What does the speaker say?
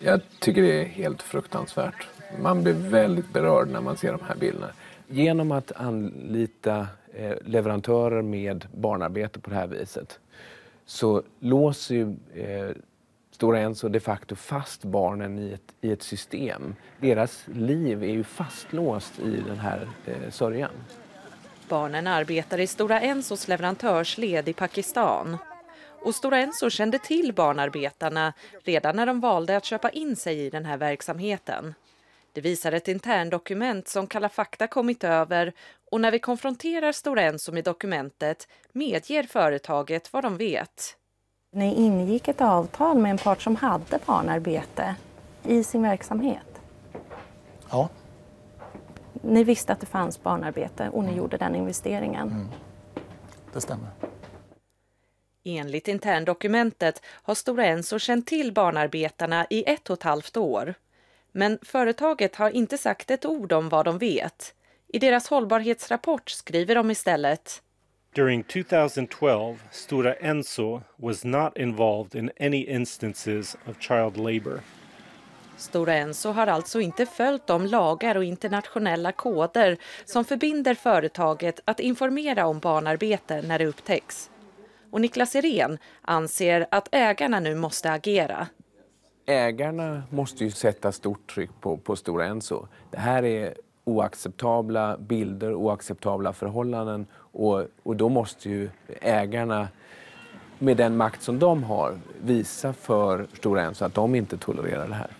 Jag tycker det är helt fruktansvärt. Man blir väldigt berörd när man ser de här bilderna. Genom att anlita eh, leverantörer med barnarbete på det här viset så låser ju eh, Stora Enso de facto fast barnen i ett, i ett system. Deras liv är ju fastlåst i den här eh, sörjan. Barnen arbetar i Stora Ensos leverantörsled i Pakistan. Och Stora Enso kände till barnarbetarna redan när de valde att köpa in sig i den här verksamheten. Det visar ett interndokument som Kalla fakta kommit över och när vi konfronterar Stora Enso med dokumentet medger företaget vad de vet. Ni ingick ett avtal med en part som hade barnarbete i sin verksamhet. Ja. Ni visste att det fanns barnarbete och ni mm. gjorde den investeringen. Mm. Det stämmer. Enligt interndokumentet har Stora Enso känt till barnarbetarna i ett och ett halvt år. Men företaget har inte sagt ett ord om vad de vet. I deras hållbarhetsrapport skriver de istället During 2012, Stora Enso was not involved in any instances of child labor. Stora Enso har alltså inte följt de lagar och internationella koder som förbinder företaget att informera om barnarbete när det upptäcks. Och Niklas Irén anser att ägarna nu måste agera. Ägarna måste ju sätta stort tryck på, på Stora Enso. Det här är oacceptabla bilder, oacceptabla förhållanden och, och då måste ju ägarna med den makt som de har visa för Stora Enso att de inte tolererar det här.